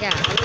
Yeah.